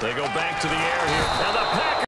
They go back to the air here. And the pack